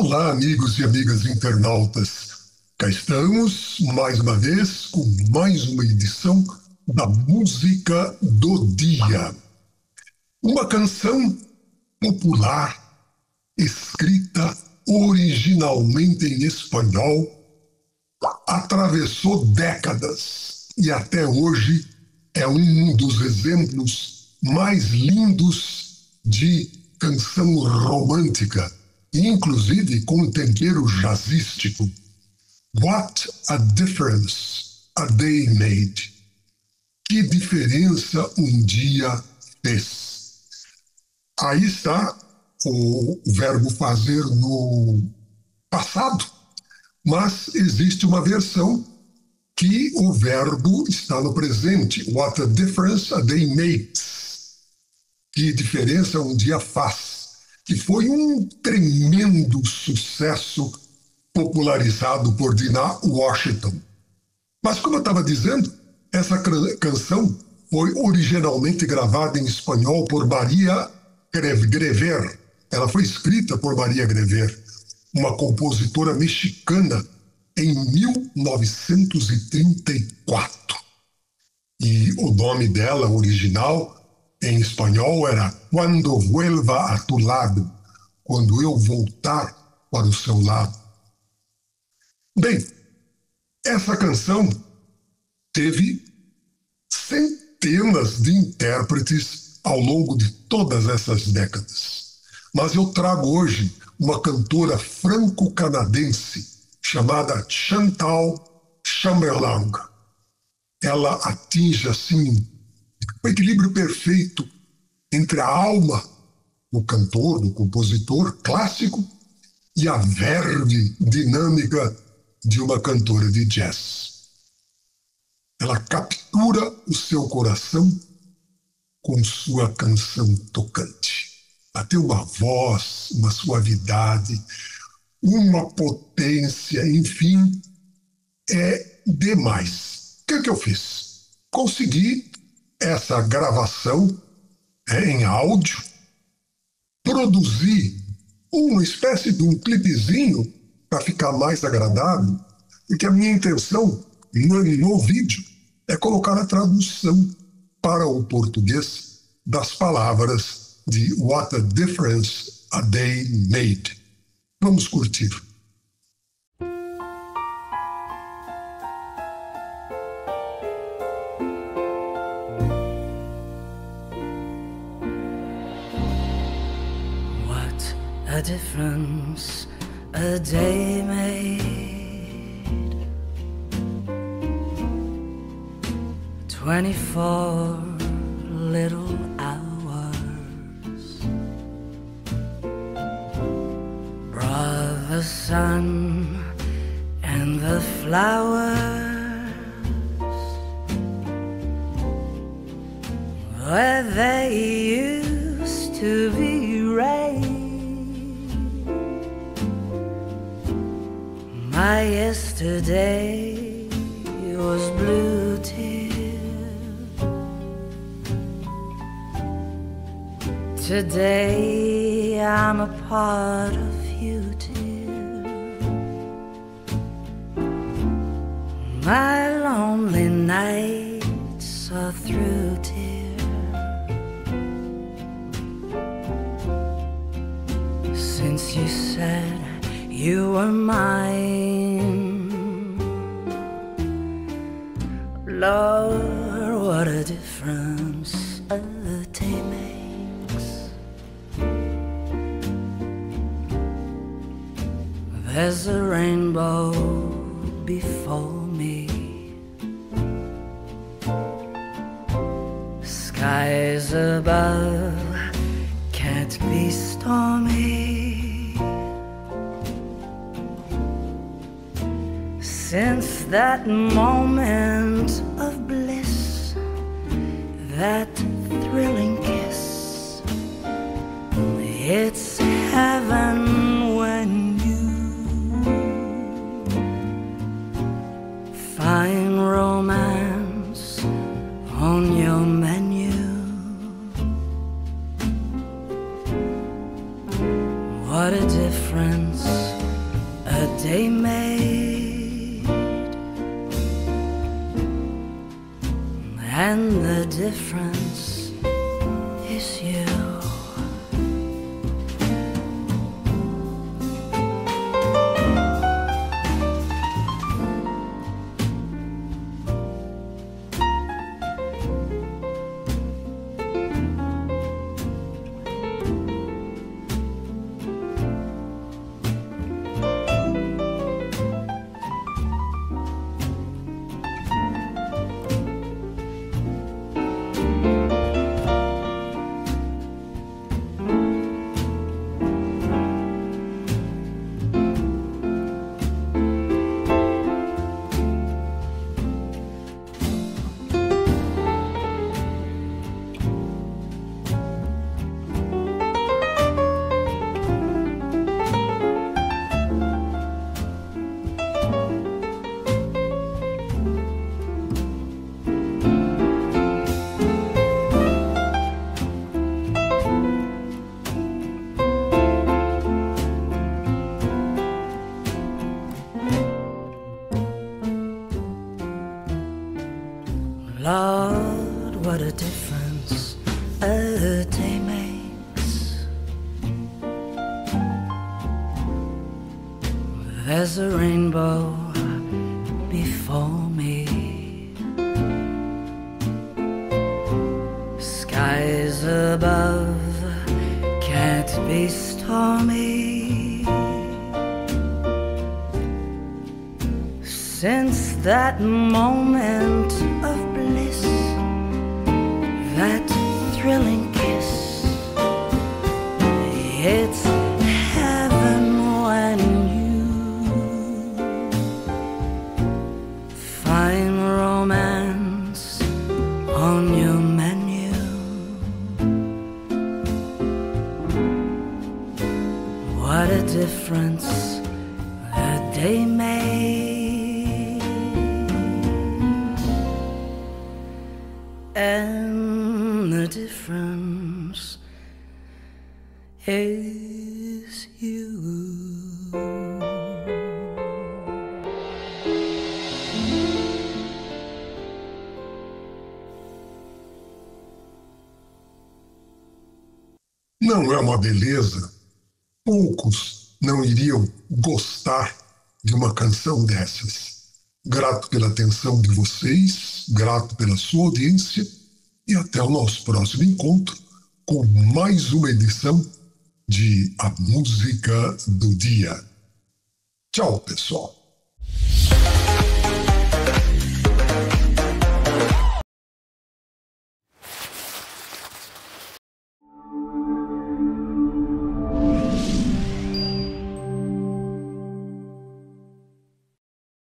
Olá, amigos e amigas internautas. Cá estamos mais uma vez com mais uma edição da Música do Dia. Uma canção popular escrita originalmente em espanhol atravessou décadas e até hoje é um dos exemplos mais lindos de canção romântica, inclusive com tempero jazzístico. What a difference a day made. Que diferença um dia fez. Aí está o verbo fazer no passado, mas existe uma versão que o verbo está no presente. What a difference a day makes. Que diferença um dia faz. Que foi um tremendo sucesso popularizado por Dinah Washington. Mas, como eu estava dizendo, essa canção foi originalmente gravada em espanhol por Maria Grever. Ela foi escrita por Maria Grever, uma compositora mexicana, em 1934. E o nome dela original em espanhol era Quando vuelva a tu lado, quando eu voltar para o seu lado. Bem, essa canção teve centenas de intérpretes ao longo de todas essas décadas. Mas eu trago hoje uma cantora franco-canadense chamada Chantal Chamberlain. Ela atinge assim o equilíbrio perfeito entre a alma do cantor, do compositor clássico e a verve dinâmica de uma cantora de jazz. Ela captura o seu coração com sua canção tocante. Ela tem uma voz, uma suavidade, uma potência, enfim, é demais. O que, é que eu fiz? Consegui essa gravação é, em áudio, produzi uma espécie de um clipezinho para ficar mais agradável, porque a minha intenção no, no vídeo é colocar a tradução para o português das palavras de What a Difference a Day Made. Vamos curtir. A difference a day made. Twenty four little hours. Brought the sun and the flowers. Where they used to be My yesterday was blue till today I'm a part of you till my lonely nights are through till since you said you were mine. Before me. Skies above can't be stormy. Since that moment of bliss, that thrilling kiss, it's and the difference is you. There's a rainbow before me, skies above can't be stormy. Since that moment of bliss, that thrilling difference a day made. And the difference is you. Não é uma beleza? Poucos não iriam gostar de uma canção dessas. Grato pela atenção de vocês, grato pela sua audiência e até o nosso próximo encontro com mais uma edição de A Música do Dia. Tchau, pessoal.